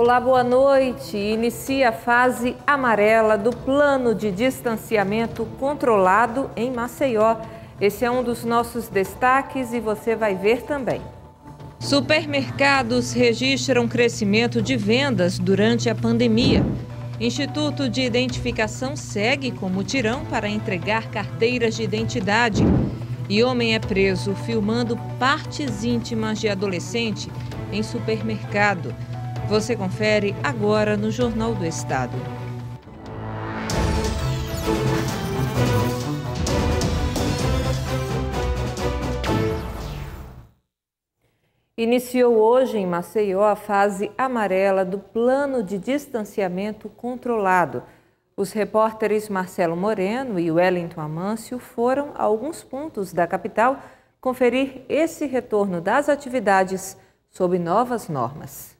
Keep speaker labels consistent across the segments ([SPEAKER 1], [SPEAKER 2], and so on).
[SPEAKER 1] Olá, boa noite. Inicia a fase amarela do plano de distanciamento controlado em Maceió. Esse é um dos nossos destaques e você vai ver também. Supermercados registram crescimento de vendas durante a pandemia. Instituto de Identificação segue com mutirão para entregar carteiras de identidade. E homem é preso filmando partes íntimas de adolescente em supermercado. Você confere agora no Jornal do Estado. Iniciou hoje em Maceió a fase amarela do Plano de Distanciamento Controlado. Os repórteres Marcelo Moreno e Wellington Amâncio foram a alguns pontos da capital conferir esse retorno das atividades sob novas normas.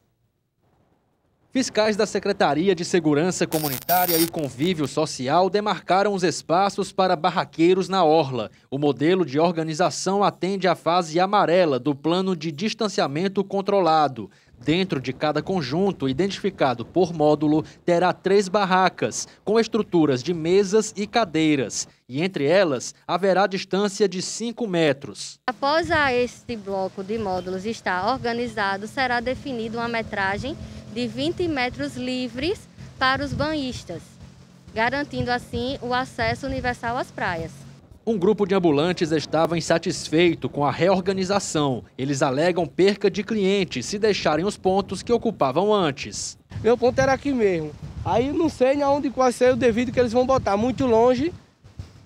[SPEAKER 2] Fiscais da Secretaria de Segurança Comunitária e Convívio Social demarcaram os espaços para barraqueiros na Orla. O modelo de organização atende à fase amarela do plano de distanciamento controlado. Dentro de cada conjunto, identificado por módulo, terá três barracas, com estruturas de mesas e cadeiras. E entre elas, haverá distância de 5 metros.
[SPEAKER 3] Após este bloco de módulos estar organizado, será definida uma metragem de 20 metros livres para os banhistas, garantindo assim o acesso universal às praias.
[SPEAKER 2] Um grupo de ambulantes estava insatisfeito com a reorganização. Eles alegam perca de clientes se deixarem os pontos que ocupavam antes.
[SPEAKER 4] Meu ponto era aqui mesmo. Aí não sei onde vai ser o devido que eles vão botar, muito longe.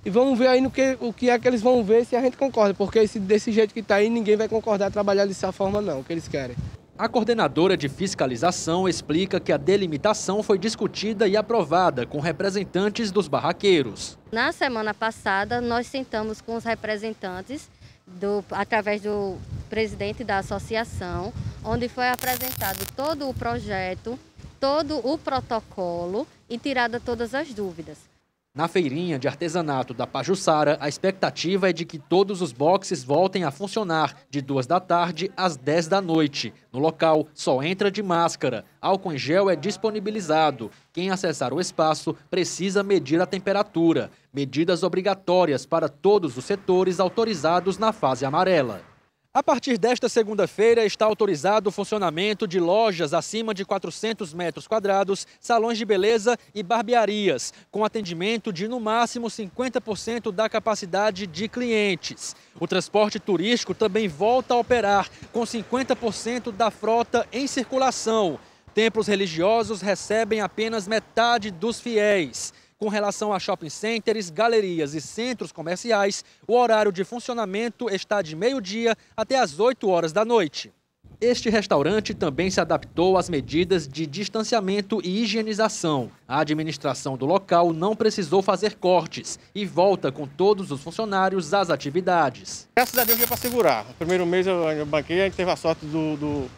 [SPEAKER 4] E vamos ver aí no que, o que é que eles vão ver se a gente concorda. Porque esse, desse jeito que está aí, ninguém vai concordar a trabalhar dessa forma não, que eles querem.
[SPEAKER 2] A coordenadora de fiscalização explica que a delimitação foi discutida e aprovada com representantes dos barraqueiros.
[SPEAKER 3] Na semana passada, nós sentamos com os representantes, do, através do presidente da associação, onde foi apresentado todo o projeto, todo o protocolo e tirada todas as dúvidas.
[SPEAKER 2] Na feirinha de artesanato da Pajussara, a expectativa é de que todos os boxes voltem a funcionar de duas da tarde às 10 da noite. No local, só entra de máscara. Álcool em gel é disponibilizado. Quem acessar o espaço precisa medir a temperatura. Medidas obrigatórias para todos os setores autorizados na fase amarela. A partir desta segunda-feira está autorizado o funcionamento de lojas acima de 400 metros quadrados, salões de beleza e barbearias, com atendimento de no máximo 50% da capacidade de clientes. O transporte turístico também volta a operar, com 50% da frota em circulação. Templos religiosos recebem apenas metade dos fiéis. Com relação a shopping centers, galerias e centros comerciais, o horário de funcionamento está de meio-dia até as 8 horas da noite. Este restaurante também se adaptou às medidas de distanciamento e higienização. A administração do local não precisou fazer cortes e volta com todos os funcionários às atividades.
[SPEAKER 5] Graças a Deus deu para segurar. No primeiro mês eu banquei, a gente teve a sorte do, do,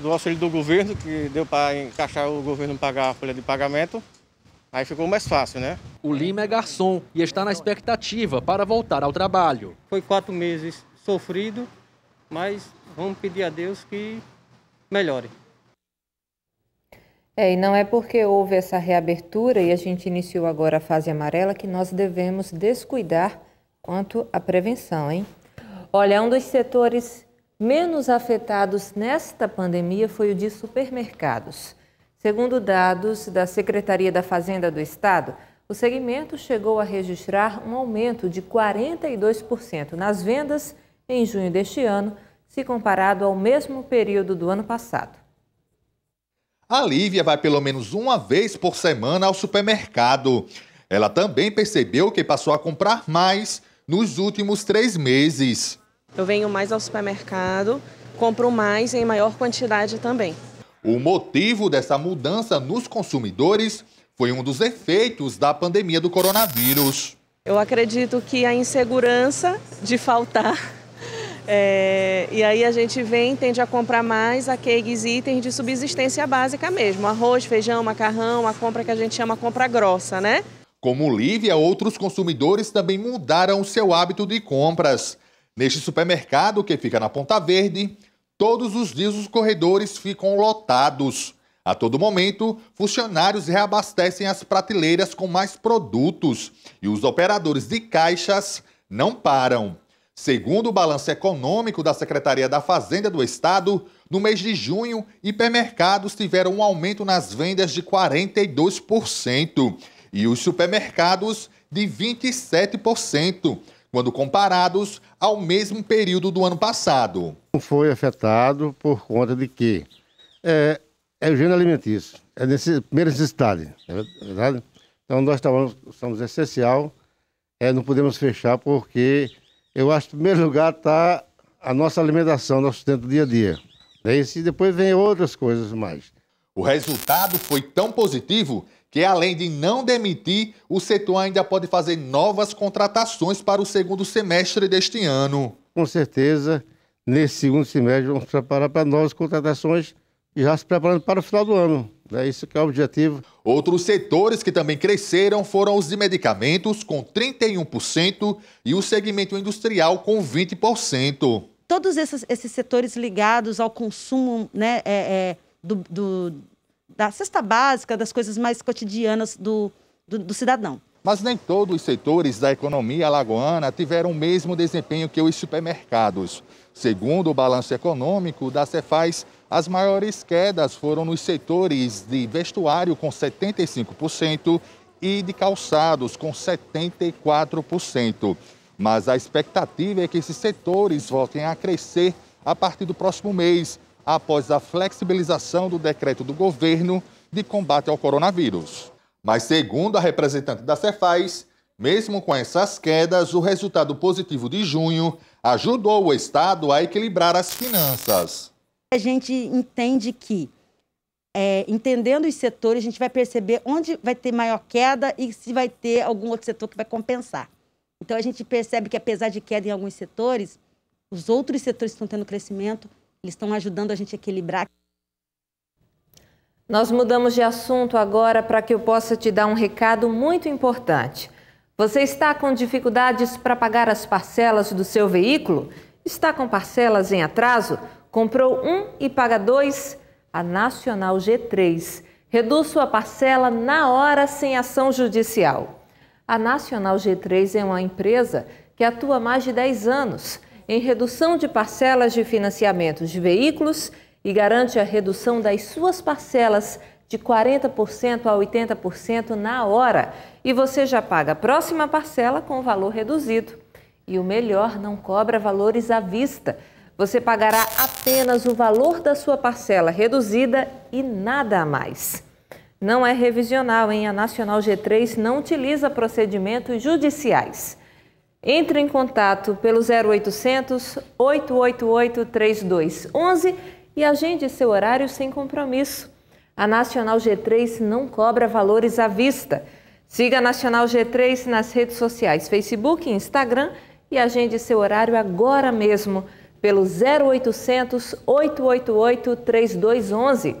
[SPEAKER 5] do auxílio do governo, que deu para encaixar o governo pagar a folha de pagamento. Aí ficou mais fácil, né?
[SPEAKER 2] O Lima é garçom e está na expectativa para voltar ao trabalho.
[SPEAKER 6] Foi quatro meses sofrido, mas vamos pedir a Deus que melhore.
[SPEAKER 1] É, e não é porque houve essa reabertura e a gente iniciou agora a fase amarela que nós devemos descuidar quanto à prevenção, hein? Olha, um dos setores menos afetados nesta pandemia foi o de supermercados. Segundo dados da Secretaria da Fazenda do Estado, o segmento chegou a registrar um aumento de 42% nas vendas em junho deste ano, se comparado ao mesmo período do ano passado.
[SPEAKER 7] A Lívia vai pelo menos uma vez por semana ao supermercado. Ela também percebeu que passou a comprar mais nos últimos três meses.
[SPEAKER 8] Eu venho mais ao supermercado, compro mais em maior quantidade também.
[SPEAKER 7] O motivo dessa mudança nos consumidores foi um dos efeitos da pandemia do coronavírus.
[SPEAKER 8] Eu acredito que a insegurança de faltar. É, e aí a gente vem, tende a comprar mais aqueles itens de subsistência básica mesmo. Arroz, feijão, macarrão, a compra que a gente chama compra grossa, né?
[SPEAKER 7] Como Lívia, outros consumidores também mudaram o seu hábito de compras. Neste supermercado que fica na Ponta Verde, Todos os dias os corredores ficam lotados. A todo momento, funcionários reabastecem as prateleiras com mais produtos e os operadores de caixas não param. Segundo o balanço econômico da Secretaria da Fazenda do Estado, no mês de junho, hipermercados tiveram um aumento nas vendas de 42% e os supermercados de 27%, quando comparados ao mesmo período do ano passado.
[SPEAKER 9] Foi afetado por conta de que é, é o gênero alimentício, é nesse, primeira necessidade, é verdade? Então nós estamos, essencial, é, não podemos fechar porque eu acho que em primeiro lugar está a nossa alimentação, nosso sustento do dia a dia. É e depois vem outras coisas mais.
[SPEAKER 7] O resultado foi tão positivo que, além de não demitir, o setor ainda pode fazer novas contratações para o segundo semestre deste ano.
[SPEAKER 9] Com certeza, nesse segundo semestre, vamos preparar para novas contratações e já se preparando para o final do ano. É isso que é o objetivo.
[SPEAKER 7] Outros setores que também cresceram foram os de medicamentos, com 31%, e o segmento industrial, com 20%.
[SPEAKER 10] Todos esses, esses setores ligados ao consumo né, é, é, do, do, da cesta básica, das coisas mais cotidianas do, do, do cidadão.
[SPEAKER 7] Mas nem todos os setores da economia alagoana tiveram o mesmo desempenho que os supermercados. Segundo o balanço econômico da Cefaz, as maiores quedas foram nos setores de vestuário, com 75%, e de calçados, com 74%. Mas a expectativa é que esses setores voltem a crescer a partir do próximo mês, após a flexibilização do decreto do governo de combate ao coronavírus. Mas, segundo a representante da Cefaz, mesmo com essas quedas, o resultado positivo de junho ajudou o Estado a equilibrar as finanças.
[SPEAKER 10] A gente entende que, é, entendendo os setores, a gente vai perceber onde vai ter maior queda e se vai ter algum outro setor que vai compensar. Então, a gente percebe que, apesar de queda em alguns setores, os outros setores estão tendo crescimento, eles estão ajudando a gente a equilibrar.
[SPEAKER 1] Nós mudamos de assunto agora para que eu possa te dar um recado muito importante. Você está com dificuldades para pagar as parcelas do seu veículo? Está com parcelas em atraso? Comprou um e paga dois? A Nacional G3 reduz sua parcela na hora sem ação judicial. A Nacional G3 é uma empresa que atua há mais de 10 anos em redução de parcelas de financiamentos de veículos e garante a redução das suas parcelas de 40% a 80% na hora e você já paga a próxima parcela com valor reduzido. E o melhor, não cobra valores à vista. Você pagará apenas o valor da sua parcela reduzida e nada a mais. Não é revisional, hein? A Nacional G3 não utiliza procedimentos judiciais. Entre em contato pelo 0800 888 3211 e agende seu horário sem compromisso. A Nacional G3 não cobra valores à vista. Siga a Nacional G3 nas redes sociais, Facebook e Instagram e agende seu horário agora mesmo pelo 0800 888 3211.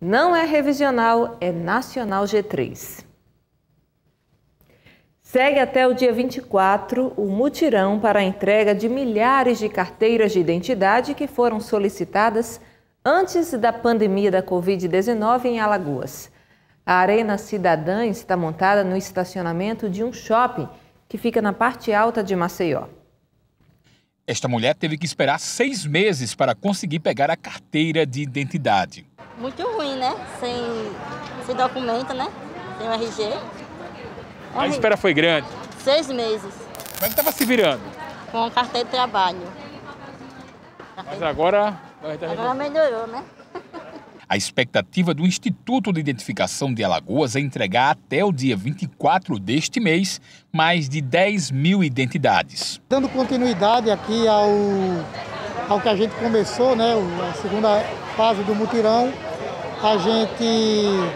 [SPEAKER 1] Não é revisional, é Nacional G3. Segue até o dia 24 o mutirão para a entrega de milhares de carteiras de identidade que foram solicitadas antes da pandemia da Covid-19 em Alagoas. A Arena Cidadã está montada no estacionamento de um shopping que fica na parte alta de Maceió.
[SPEAKER 11] Esta mulher teve que esperar seis meses para conseguir pegar a carteira de identidade.
[SPEAKER 3] Muito ruim, né? Sem, sem documento, né? Sem o RG.
[SPEAKER 11] A espera foi grande?
[SPEAKER 3] Seis meses.
[SPEAKER 11] Como é que estava se virando?
[SPEAKER 3] Com carteira de trabalho.
[SPEAKER 11] Mas agora...
[SPEAKER 3] Agora melhorou, né?
[SPEAKER 11] A expectativa do Instituto de Identificação de Alagoas é entregar até o dia 24 deste mês mais de 10 mil identidades.
[SPEAKER 12] Dando continuidade aqui ao, ao que a gente começou, né, a segunda fase do mutirão, a gente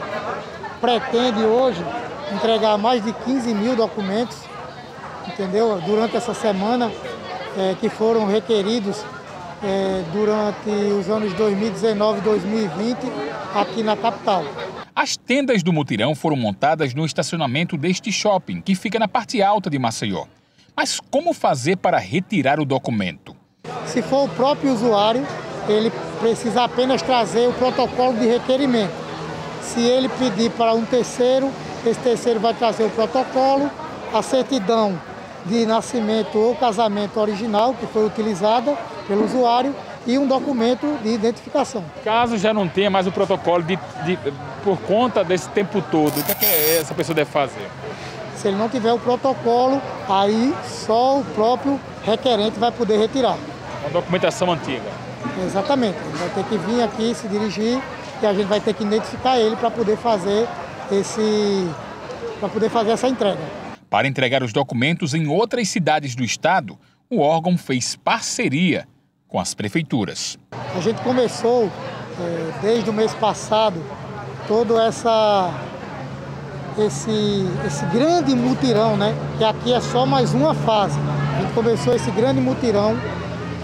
[SPEAKER 12] pretende hoje entregar mais de 15 mil documentos, entendeu? Durante essa semana é, que foram requeridos é, durante os anos 2019 e 2020 aqui na capital.
[SPEAKER 11] As tendas do mutirão foram montadas no estacionamento deste shopping, que fica na parte alta de Maceió. Mas como fazer para retirar o documento?
[SPEAKER 12] Se for o próprio usuário, ele precisa apenas trazer o protocolo de requerimento. Se ele pedir para um terceiro, esse terceiro vai trazer o protocolo, a certidão de nascimento ou casamento original que foi utilizada pelo usuário e um documento de identificação.
[SPEAKER 11] Caso já não tenha mais o protocolo de, de, por conta desse tempo todo, o que, é que essa pessoa deve fazer?
[SPEAKER 12] Se ele não tiver o protocolo, aí só o próprio requerente vai poder retirar.
[SPEAKER 11] Uma documentação antiga.
[SPEAKER 12] Exatamente. Ele vai ter que vir aqui, se dirigir e a gente vai ter que identificar ele para poder fazer esse para poder fazer essa entrega.
[SPEAKER 11] Para entregar os documentos em outras cidades do estado, o órgão fez parceria com as prefeituras.
[SPEAKER 12] A gente começou é, desde o mês passado todo essa esse, esse grande mutirão, né? Que aqui é só mais uma fase. A gente começou esse grande mutirão,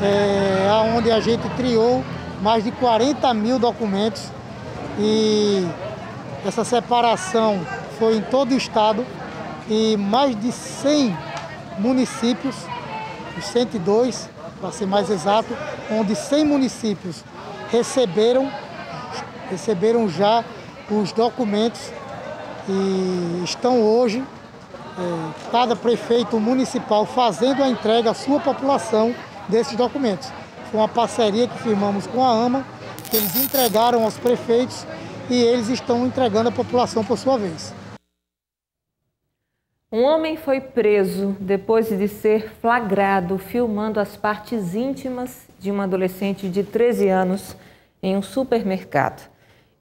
[SPEAKER 12] é, onde a gente triou mais de 40 mil documentos e essa separação foi em todo o estado e mais de 100 municípios, os 102 para ser mais exato, onde 100 municípios receberam, receberam já os documentos e estão hoje, é, cada prefeito municipal fazendo a entrega à sua população desses documentos. Foi uma parceria que firmamos com a AMA, eles entregaram aos prefeitos e eles estão entregando à população por sua vez.
[SPEAKER 1] Um homem foi preso depois de ser flagrado filmando as partes íntimas de uma adolescente de 13 anos em um supermercado.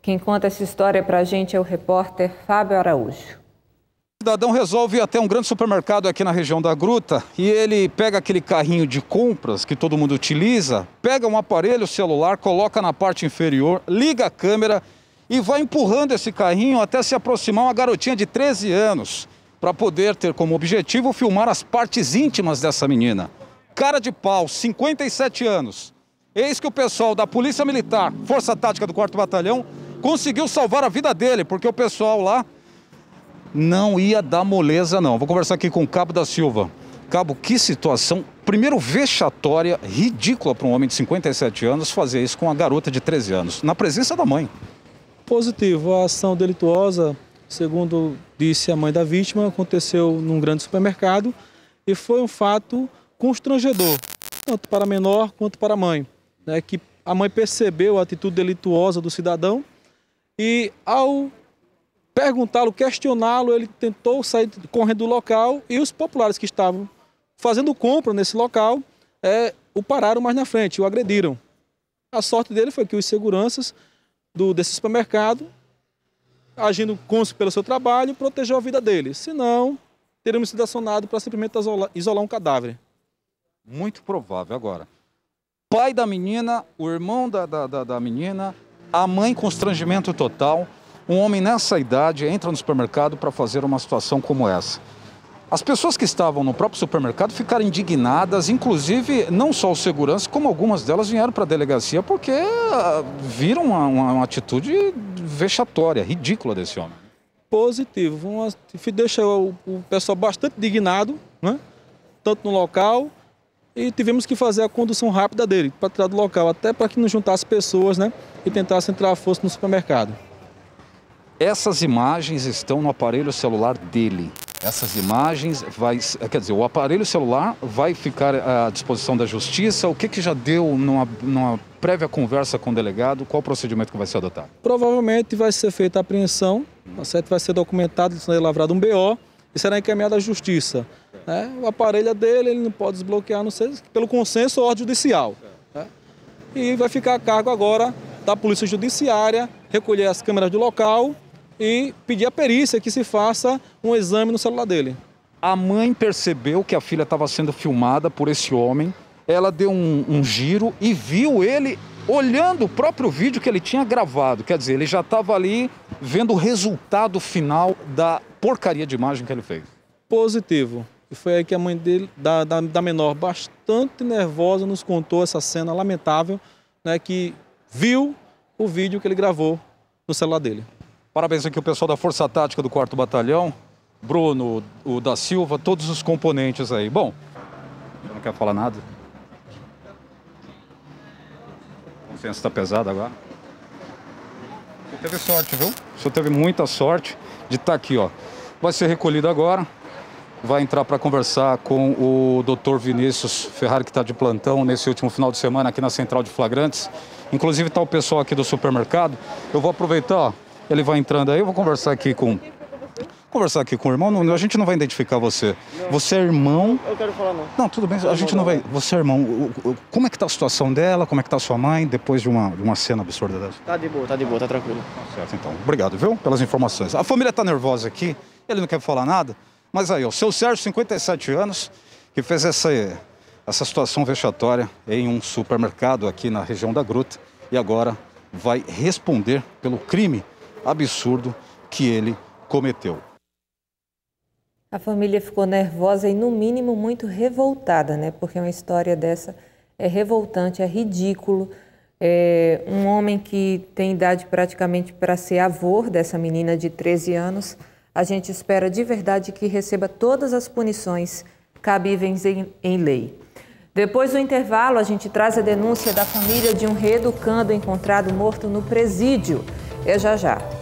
[SPEAKER 1] Quem conta essa história para a gente é o repórter Fábio Araújo.
[SPEAKER 13] O cidadão resolve ir até um grande supermercado aqui na região da Gruta e ele pega aquele carrinho de compras que todo mundo utiliza, pega um aparelho celular, coloca na parte inferior, liga a câmera e vai empurrando esse carrinho até se aproximar uma garotinha de 13 anos para poder ter como objetivo filmar as partes íntimas dessa menina. Cara de pau, 57 anos. Eis que o pessoal da Polícia Militar, Força Tática do 4 Batalhão, conseguiu salvar a vida dele, porque o pessoal lá não ia dar moleza, não. Vou conversar aqui com o Cabo da Silva. Cabo, que situação, primeiro vexatória, ridícula para um homem de 57 anos fazer isso com uma garota de 13 anos, na presença da mãe.
[SPEAKER 14] Positivo, a ação delituosa Segundo disse a mãe da vítima, aconteceu num grande supermercado e foi um fato constrangedor, tanto para a menor quanto para a mãe. Né, que a mãe percebeu a atitude delituosa do cidadão e, ao perguntá-lo, questioná-lo, ele tentou sair correndo do local e os populares que estavam fazendo compra nesse local é, o pararam mais na frente, o agrediram. A sorte dele foi que os seguranças do, desse supermercado agindo cônscio pelo seu trabalho, protegeu a vida dele. Senão, teríamos sido acionados para simplesmente isolar um cadáver.
[SPEAKER 13] Muito provável. Agora, pai da menina, o irmão da, da, da, da menina, a mãe, constrangimento total. Um homem nessa idade entra no supermercado para fazer uma situação como essa. As pessoas que estavam no próprio supermercado ficaram indignadas, inclusive não só o segurança, como algumas delas vieram para a delegacia porque uh, viram uma, uma, uma, atitude vexatória, ridícula desse homem.
[SPEAKER 14] Positivo, uma, deixa o, o, pessoal bastante indignado, né? tanto no local, e tivemos que fazer a condução rápida dele para tirar do local, até para que não juntasse pessoas né? e tentasse entrar a força no supermercado.
[SPEAKER 13] Essas imagens estão no aparelho celular dele. Essas imagens, vai, quer dizer, o aparelho celular vai ficar à disposição da justiça. O que, que já deu numa, numa prévia conversa com o delegado? Qual o procedimento que vai ser adotado?
[SPEAKER 14] Provavelmente vai ser feita a apreensão, tá certo? vai ser documentado, vai ser lavrado um BO e será encaminhado à justiça. Né? O aparelho é dele, ele não pode desbloquear, não sei, pelo consenso ou ordem judicial. Né? E vai ficar a cargo agora da Polícia Judiciária recolher as câmeras do local e pedir à perícia que se faça um exame no celular dele.
[SPEAKER 13] A mãe percebeu que a filha estava sendo filmada por esse homem, ela deu um, um giro e viu ele olhando o próprio vídeo que ele tinha gravado. Quer dizer, ele já estava ali vendo o resultado final da porcaria de imagem que ele fez.
[SPEAKER 14] Positivo. E foi aí que a mãe dele, da, da, da menor, bastante nervosa, nos contou essa cena lamentável, né, que viu o vídeo que ele gravou no celular dele.
[SPEAKER 13] Parabéns aqui ao pessoal da Força Tática do 4 Batalhão, Bruno, o da Silva, todos os componentes aí. Bom, não quer falar nada? A consciência está pesada agora? Teve sorte, viu? Senhor teve muita sorte de estar aqui, ó. Vai ser recolhido agora. Vai entrar para conversar com o doutor Vinícius Ferrari, que está de plantão nesse último final de semana aqui na Central de Flagrantes. Inclusive está o pessoal aqui do supermercado. Eu vou aproveitar, ó, ele vai entrando aí, eu vou conversar aqui com conversar aqui com o irmão, não, a gente não vai identificar você. Você é irmão.
[SPEAKER 5] Eu quero falar não.
[SPEAKER 13] Não, tudo bem, a gente não vai. Você é irmão. Como é que tá a situação dela? Como é que tá a sua mãe depois de uma, de uma cena absurda dessa?
[SPEAKER 5] Tá de boa, tá de boa, tá tranquilo.
[SPEAKER 13] Certo, então. Obrigado, viu, pelas informações. A família tá nervosa aqui, ele não quer falar nada, mas aí, o seu Sérgio, 57 anos, que fez essa, essa situação vexatória em um supermercado aqui na região da Gruta e agora vai responder pelo crime absurdo que ele cometeu.
[SPEAKER 1] A família ficou nervosa e, no mínimo, muito revoltada, né? Porque uma história dessa é revoltante, é ridículo. É um homem que tem idade praticamente para ser avô dessa menina de 13 anos. A gente espera de verdade que receba todas as punições cabíveis em, em lei. Depois do intervalo, a gente traz a denúncia da família de um reeducando encontrado morto no presídio. É já já.